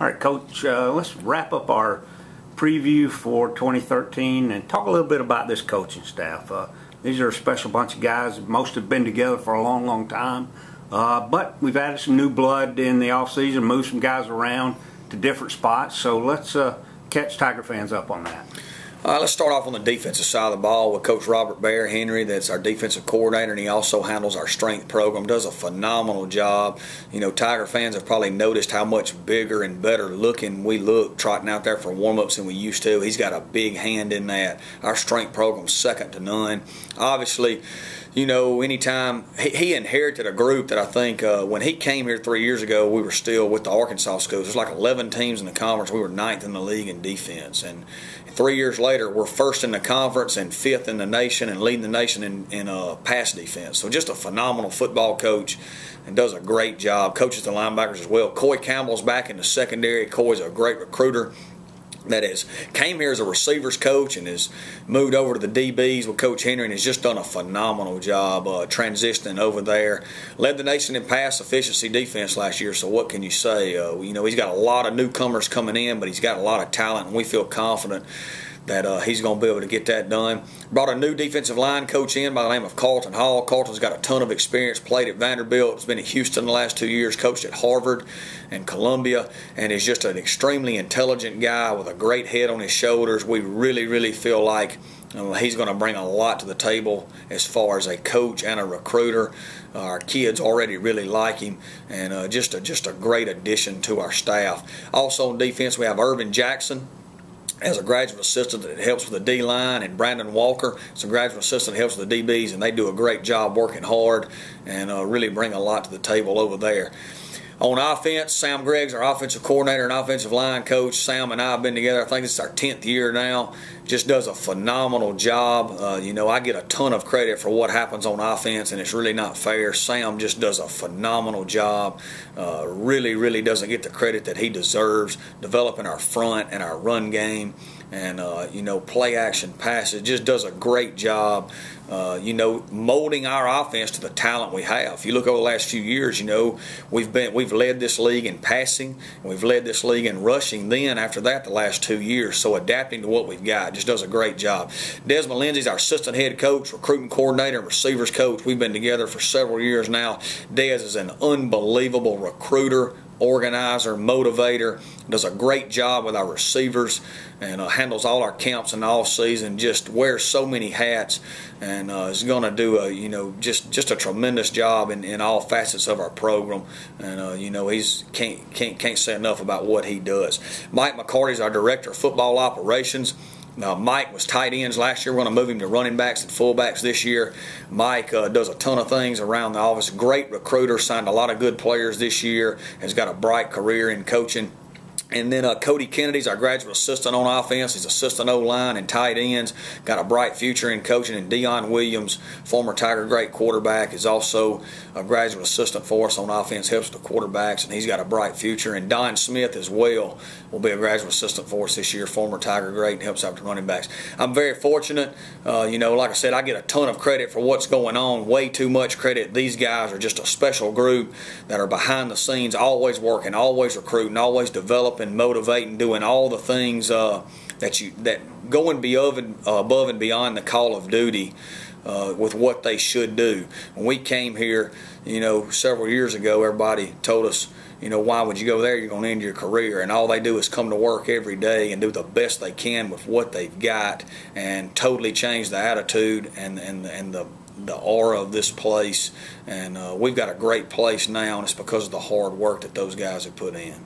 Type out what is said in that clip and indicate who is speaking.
Speaker 1: All right, Coach, uh, let's wrap up our preview for 2013 and talk a little bit about this coaching staff. Uh, these are a special bunch of guys. Most have been together for a long, long time. Uh, but we've added some new blood in the offseason, moved some guys around to different spots. So let's uh, catch Tiger fans up on that.
Speaker 2: Uh, let's start off on the defensive side of the ball with Coach Robert Bear Henry. That's our defensive coordinator, and he also handles our strength program. Does a phenomenal job. You know, Tiger fans have probably noticed how much bigger and better looking we look trotting out there for warm-ups than we used to. He's got a big hand in that. Our strength program's second to none. Obviously, you know, anytime he, he inherited a group that I think uh, when he came here three years ago, we were still with the Arkansas schools. There's like 11 teams in the conference. We were ninth in the league in defense, and three years later, we're first in the conference and fifth in the nation, and leading the nation in, in uh, pass defense. So just a phenomenal football coach, and does a great job. Coaches the linebackers as well. Coy Campbell's back in the secondary. Coy's a great recruiter that is came here as a receivers coach and has moved over to the DBs with Coach Henry and has just done a phenomenal job uh, transitioning over there. Led the nation in pass efficiency defense last year. So what can you say? Uh, you know he's got a lot of newcomers coming in, but he's got a lot of talent, and we feel confident that uh, he's going to be able to get that done. Brought a new defensive line coach in by the name of Carlton Hall. Carlton's got a ton of experience, played at Vanderbilt, has been at Houston the last two years, coached at Harvard and Columbia, and is just an extremely intelligent guy with a great head on his shoulders. We really, really feel like he's going to bring a lot to the table as far as a coach and a recruiter. Uh, our kids already really like him, and uh, just a, just a great addition to our staff. Also on defense, we have Irvin Jackson as a graduate assistant that helps with the D line, and Brandon Walker as a graduate assistant that helps with the DBs, and they do a great job working hard and uh, really bring a lot to the table over there. On offense, Sam Gregg's our offensive coordinator and offensive line coach. Sam and I have been together. I think this is our 10th year now. Just does a phenomenal job. Uh, you know, I get a ton of credit for what happens on offense, and it's really not fair. Sam just does a phenomenal job. Uh, really, really doesn't get the credit that he deserves developing our front and our run game and uh, you know play action passes. Just does a great job. Uh, you know, molding our offense to the talent we have. If you look over the last few years, you know we've been we've led this league in passing, and we've led this league in rushing. Then after that, the last two years, so adapting to what we've got just does a great job. Desmond Lindsey's our assistant head coach, recruiting coordinator, and receivers coach. We've been together for several years now. Des is an unbelievable recruiter organizer, motivator, does a great job with our receivers and uh, handles all our camps in the off season. Just wears so many hats and uh, is going to do a you know just just a tremendous job in, in all facets of our program. And uh, you know he's can't can't can't say enough about what he does. Mike McCarty's our director of football operations. Now, Mike was tight ends last year. We're going to move him to running backs and fullbacks this year. Mike uh, does a ton of things around the office. Great recruiter, signed a lot of good players this year. Has got a bright career in coaching. And then uh, Cody Kennedy's our graduate assistant on offense. He's assistant O line and tight ends. Got a bright future in coaching. And Deon Williams, former Tiger great quarterback, is also a graduate assistant for us on offense. Helps the quarterbacks, and he's got a bright future. And Don Smith as well will be a graduate assistant for us this year. Former Tiger great and helps out the running backs. I'm very fortunate. Uh, you know, like I said, I get a ton of credit for what's going on. Way too much credit. These guys are just a special group that are behind the scenes, always working, always recruiting, always developing helping, motivating, doing all the things uh, that you that going above and, uh, above and beyond the call of duty uh, with what they should do. When we came here, you know, several years ago, everybody told us, you know, why would you go there? You're going to end your career. And all they do is come to work every day and do the best they can with what they've got and totally change the attitude and, and, and the the aura of this place. And uh, we've got a great place now, and it's because of the hard work that those guys have put in.